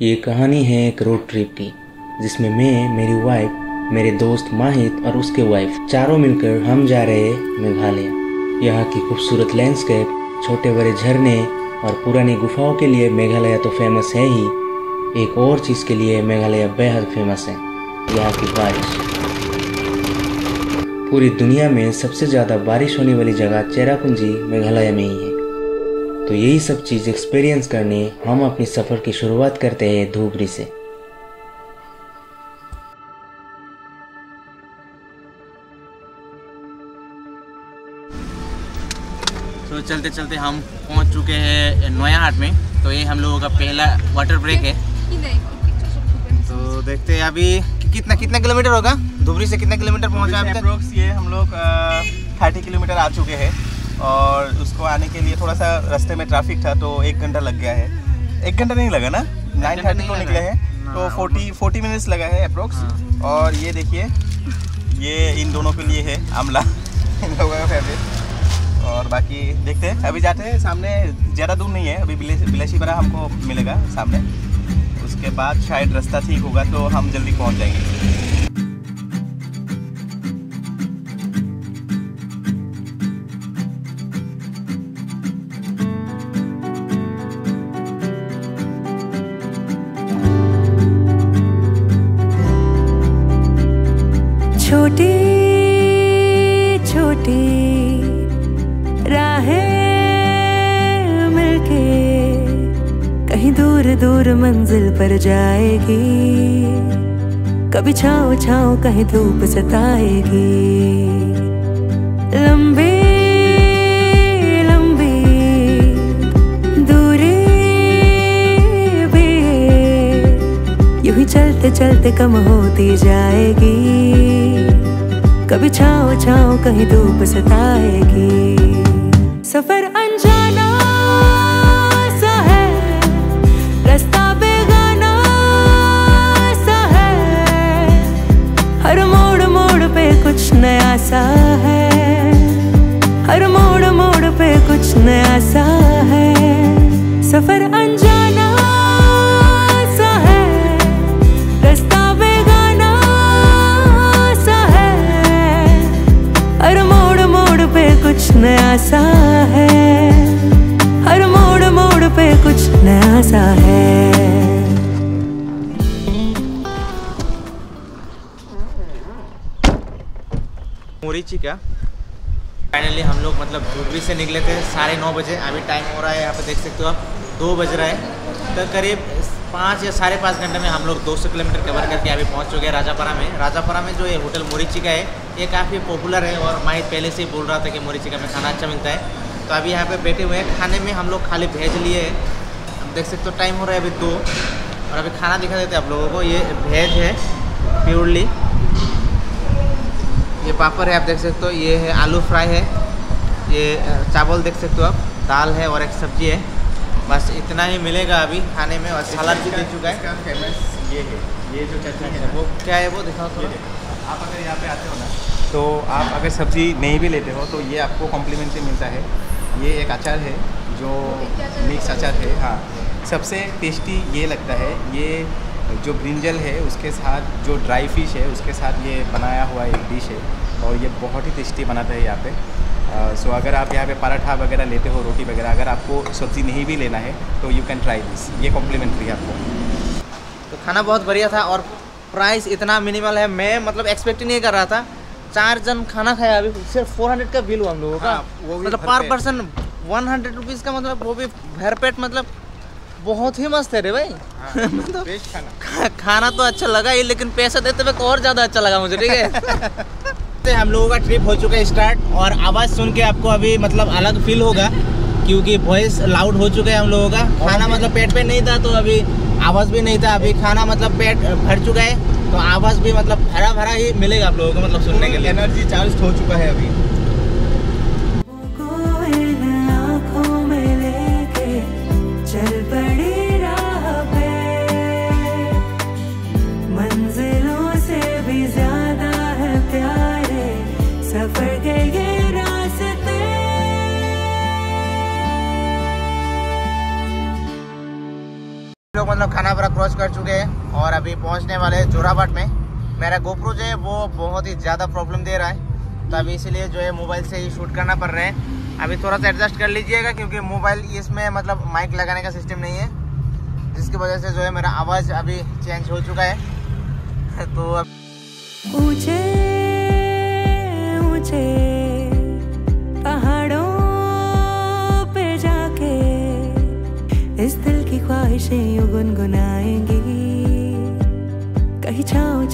ये कहानी है एक रोड ट्रिप की, जिसमें मैं, मेरी वाइफ मेरे दोस्त माहित और उसके वाइफ चारों मिलकर हम जा रहे हैं मेघालय। यहाँ की खूबसूरत लैंडस्केप छोटे बड़े झरने और पुरानी गुफाओं के लिए मेघालय तो फ़ेमस है ही। एक और चीज़ के लिए मेघालय बेहद फ़ेमस है, यहाँ की बारिश। पूरी दुनिया में सबसे ज़्यादा बारिश होने वाली जगह चेरापूंजी मेघालय में ही है। तो यही सब चीज़ एक्सपीरियंस करने हम अपनी सफ़र की शुरुआत करते हैं धूबरी से। तो चलते चलते हम पहुँच चुके हैं नोया हाट में। तो ये हम लोगों का पहला वाटर ब्रेक है। तो देखते हैं अभी कि कितना कितना किलोमीटर होगा? धुबरी से कितना किलोमीटर पहुँचा ये हम लोग थर्टी किलोमीटर आ चुके हैं। और उसको आने के लिए थोड़ा सा रास्ते में ट्रैफ़िक था तो एक घंटा लग गया है। एक घंटा नहीं लगा ना? नाइन थर्टी को निकले हैं। तो फोर्टी फोर्टी मिनट्स लगा है अप्रोक्स हाँ। और ये देखिए ये इन दोनों के लिए है आमला। इन लोगों का फेवरेट और बाकी देखते हैं। अभी जाते हैं सामने ज़्यादा दूर नहीं है। अभी बिले- बिलेशी बड़ा हमको मिलेगा सामने। उसके बाद शायद रास्ता ठीक होगा तो हम जल्दी पहुँच जाएँगे। मंजिल पर जाएगी। कभी छाँव छाओ कहीं धूप सताएगी। लंबी चलते चलते कम होती जाएगी। कभी छाँव छाओ कहीं धूप सताएगी। सफ़र सा है। हर मोड़ मोड़ पे कुछ नया सा मोरीची का फाइनली हम लोग मतलब धुबरी से निकले थे, साढ़े नौ बजे। अभी टाइम हो रहा है, यहाँ पे देख सकते हो आप, दो बज रहा है। तो करीब पाँच या साढ़े पाँच घंटे में हम लोग 200 किलोमीटर कवर करके अभी पहुँच चुके हैं राजापारा में। राजापारा में जो ये होटल मोरीची का है, ये काफ़ी पॉपुलर है और माहित पहले से ही बोल रहा था कि मोरीची का में खाना अच्छा मिलता है। तो अभी यहाँ पे बैठे हुए हैं, खाने में हम लोग खाली भेज लिए हैं। देख सकते हो टाइम हो रहा है अभी दो। और अभी खाना दिखा देते हैं आप लोगों को, ये भेज है प्योरली ये पापड़ है आप देख सकते हो ये है आलू फ्राई है ये चावल देख सकते हो आप दाल है और एक सब्ज़ी है बस इतना ही मिलेगा अभी खाने में और सलाद भी दे चुका है। इसका फ़ेमस ये है ये जो चटनी है। वो क्या है वो दिखाओ तो आप अगर यहाँ पे आते हो ना तो आप अगर सब्ज़ी नहीं भी लेते हो तो ये आपको कॉम्प्लीमेंट्री मिलता है। ये एक अचार है जो मिक्स अचार है हाँ। सबसे टेस्टी ये लगता है ये जो ब्रिंजल है उसके साथ जो ड्राई फ़िश है उसके साथ ये बनाया हुआ एक डिश है और ये बहुत ही टेस्टी बनाता है यहाँ पे। सो अगर आप यहाँ पे पराठा वगैरह लेते हो रोटी वगैरह अगर आपको सब्ज़ी नहीं भी लेना है तो यू कैन ट्राई दिस ये कॉम्प्लीमेंट्री है आपको। तो खाना बहुत बढ़िया था और प्राइस इतना मिनिमल है। मैं मतलब एक्सपेक्ट ही नहीं कर रहा था। चार जन खाना खाया अभी सिर्फ़ फोर हंड्रेड का बिल हुआ हम लोगों का। हाँ, वो भी मतलब पर पर्सन वन हंड्रेड रुपीज़ का मतलब वो भी भर पेट मतलब बहुत ही मस्त है रे भाई। मतलब बेस्ट खाना। खाना तो अच्छा लगा ही लेकिन पैसा देते वक्त और ज़्यादा अच्छा लगा मुझे ठीक है? तो हम लोगों का ट्रिप हो चुका है स्टार्ट और आवाज़ सुन के आपको अभी मतलब अलग फील होगा क्योंकि वॉइस लाउड हो चुका है हम लोगों का। खाना मतलब पेट पे नहीं था तो अभी आवाज़ भी नहीं था अभी खाना मतलब पेट भर चुका है तो आवाज़ भी मतलब भरा भरा ही मिलेगा आप लोगों को मतलब सुनने के लिए। एनर्जी चार्ज हो चुका है अभी। पहुँचने वाले हैं जोराबाट में। मेरा गोप्रो जो है, वो बहुत ही ज़्यादा प्रॉब्लम दे रहा है। तो अभी इसीलिए जो है मोबाइल से ही शूट करना पड़ रहा है। अभी थोड़ा सा एडजस्ट कर लीजिएगा, क्योंकि मोबाइल इसमें मतलब माइक लगाने का सिस्टम नहीं है। जिसकी वजह से जो है, मेरा आवाज़ अभी चेंज हो चुका है। तो अब ऊँचे ऊँचे पहाड़ों पे जाके इस दिल की ख्वाहिशें गुनगुनाएँगी।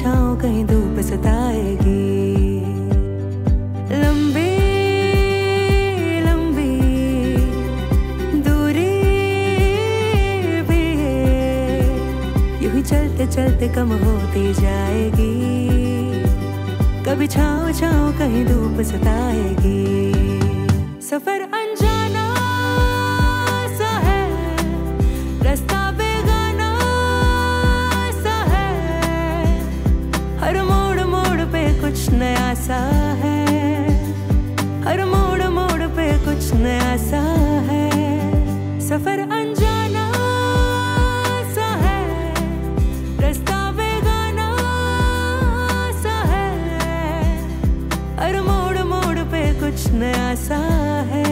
छाँव कहीं धूप सताएगी। दूरी ही। चलते चलते कम होती जाएगी। कभी छाओ छाओ कहीं धूप सताएगी। सफ़र नया सा है।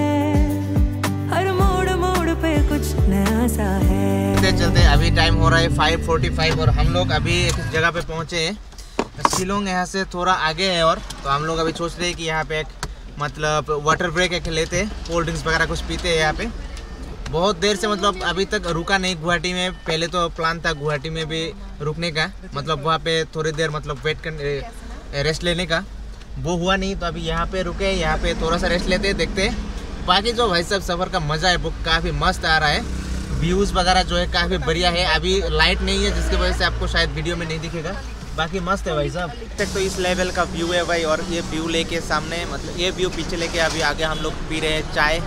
हर मोड़ मोड़ पे कुछ नया सा है। चलते चलते, अभी टाइम हो रहा है फाइव फोर्टी फाइव और हम लोग अभी एक जगह पे पहुँचे हैं। शिलोंग यहाँ से थोड़ा आगे है और तो हम लोग अभी सोच रहे हैं कि यहाँ पे एक मतलब वाटर ब्रेक एक लेते हैं कोल्ड ड्रिंक्स वगैरह कुछ पीते हैं यहाँ पे। बहुत देर से मतलब अभी तक रुका नहीं गुवाहाटी में, पहले तो प्लान था गुवाहाटी में भी रुकने का मतलब वहाँ पे थोड़ी देर मतलब वेट कर रेस्ट लेने का। वो हुआ नहीं तो अभी यहाँ पे रुके, यहाँ पे थोड़ा सा रेस्ट लेते, देखते। बाकी जो भाई साहब सफ़र का मज़ा है, वो काफ़ी मस्त आ रहा है। व्यूज़ वगैरह जो है काफ़ी बढ़िया है। अभी लाइट नहीं है, जिसकी वजह से आपको शायद वीडियो में नहीं दिखेगा। बाकी मस्त है भाई साहब। तक तो इस लेवल का व्यू है भाई, और ये व्यू लेके सामने मतलब ये व्यू पीछे लेके अभी आगे हम लोग पी रहे हैं चाय।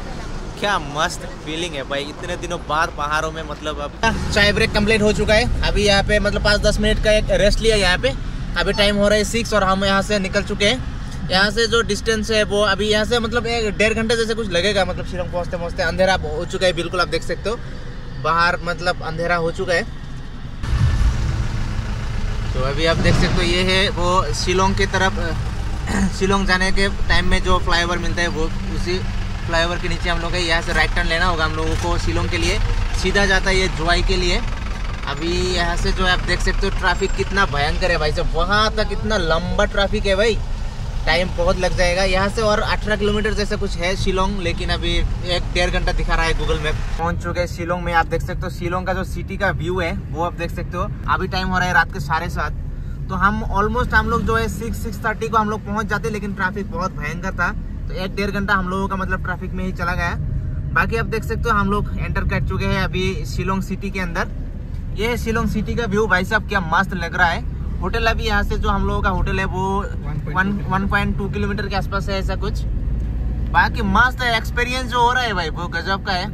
क्या मस्त फीलिंग है भाई, इतने दिनों बाद पहाड़ों में मतलब अब चाय ब्रेक कंप्लीट हो चुका है। अभी यहाँ पे मतलब पाँच दस मिनट का एक रेस्ट लिया यहाँ पे। अभी टाइम हो रहा है सिक्स और हम यहाँ से निकल चुके हैं। यहाँ से जो डिस्टेंस है वो अभी यहाँ से मतलब एक डेढ़ घंटे जैसे कुछ लगेगा मतलब शिलोंग पहुँचते पहुँचते अंधेरा हो चुका है, बिल्कुल आप देख सकते हो। बाहर मतलब अंधेरा हो चुका है। तो अभी आप देख सकते हो, ये है वो शिलोंग की तरफ़ शिलोंग जाने के टाइम में जो फ्लाईओवर मिलता है, वो उसी फ्लाईओवर के नीचे हम लोग यहाँ से राइट टर्न लेना होगा हम लोगों को शिलोंग के लिए। सीधा जाता है ये जुआई के लिए। अभी यहाँ से जो आप देख सकते हो ट्रैफ़िक कितना भयंकर है भाई साहब। वहाँ तक इतना लंबा ट्रैफ़िक है भाई। टाइम बहुत लग जाएगा। यहाँ से और 18 किलोमीटर जैसा कुछ है शिलोंग, लेकिन अभी एक डेढ़ घंटा दिखा रहा है गूगल मैप पहुँच चुके हैं शिलोंग में, आप देख सकते हो। शिलोंग का जो सिटी का व्यू है, वो आप देख सकते हो। अभी टाइम हो रहा है रात के साढ़े सात। तो हम ऑलमोस्ट हम लोग जो है सिक्स सिक्स थर्टी को हम लोग पहुँच जाते लेकिन ट्रैफ़िक बहुत भयंकर था। तो एक डेढ़ घंटा हम लोगों का मतलब ट्रैफ़िक में ही चला गया। बाकी आप देख सकते हो, हम लोग एंटर कर चुके हैं अभी शिलोंग सिटी के अंदर। ये है शिलोंग सिटी का व्यू भाई साहब, क्या मस्त लग रहा है। होटल अभी यहाँ से जो हम लोगों का होटल है वो one one point two kilometre. के आसपास है ऐसा कुछ। बाकी मस्त है एक्सपीरियंस जो हो रहा है भाई वो गजब का है।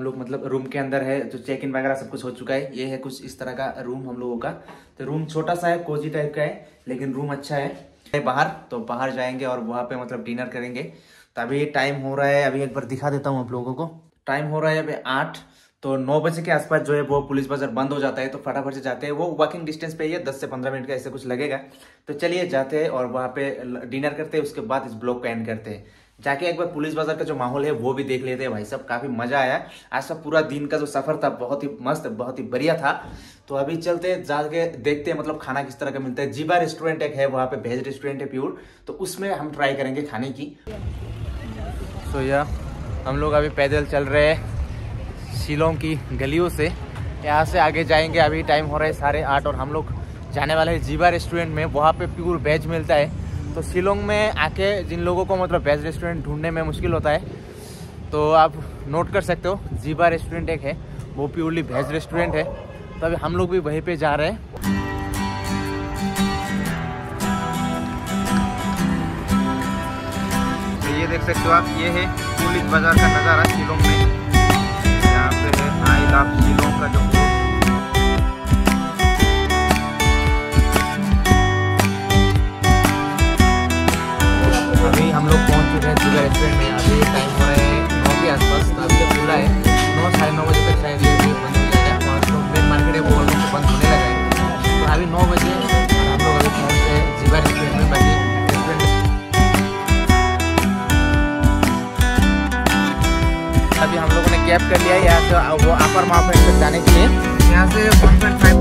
हम लोग मतलब रूम के अंदर है, जो चेक इन वगैरह सब कुछ हो चुका है, ये है कुछ इस तरह का रूम हम लोगों का। तो रूम छोटा सा है कोजी टाइप का है, लेकिन रूम अच्छा है। बाहर तो बाहर जाएँगे और वहाँ पे मतलब डिनर करेंगे। तो अभी टाइम हो रहा है, अभी एक बार दिखा देता हूँ आप लोगों को। टाइम हो रहा है अभी आठ तो नौ बजे के आसपास जो है वो पुलिस बाज़ार बंद हो जाता है तो फटाफट से जाते हैं। वो वॉकिंग डिस्टेंस पे ही है, दस से पंद्रह मिनट का ऐसे कुछ लगेगा। तो चलिए जाते हैं और वहाँ पे डिनर करते हैं, उसके बाद इस ब्लॉग को एंड करते हैं। जाके एक बार पुलिस बाज़ार का जो माहौल है, वो भी देख लेते हैं भाई साहब। काफ़ी मज़ा आया। आज का पूरा दिन का जो सफ़र था, बहुत ही मस्त, बहुत ही बढ़िया था। तो अभी चलते हैं, जाके देखते हैं मतलब खाना किस तरह का मिलता है। जीबा रेस्टोरेंट एक है, वहाँ पे वेज रेस्टोरेंट है प्योर तो उसमें हम ट्राई करेंगे खाने की। तो यह हम लोग अभी पैदल चल रहे हैं शिलोंग की गलियों से। यहाँ से आगे जाएँगे, अभी टाइम हो रहा है साढ़े आठ और हम लोग जाने वाले हैं जीवा रेस्टोरेंट में। वहाँ पे प्योर वेज मिलता है। तो शिलोंग में आके जिन लोगों को मतलब वेज रेस्टोरेंट ढूँढने में मुश्किल होता है तो आप नोट कर सकते हो जीबा रेस्टोरेंट एक है, वो प्योरली वेज रेस्टोरेंट है। तो अभी हम लोग भी वहीं पे जा रहे हैं। तो ये देख सकते हो आप, ये है पुलिस बाज़ार का नज़ारा शिलोंग में। सब्सक्राइब कर लिया यहाँ तो से वो अपर माउंटेन तक जाने के लिए? यहाँ से वन पॉइंट फाइव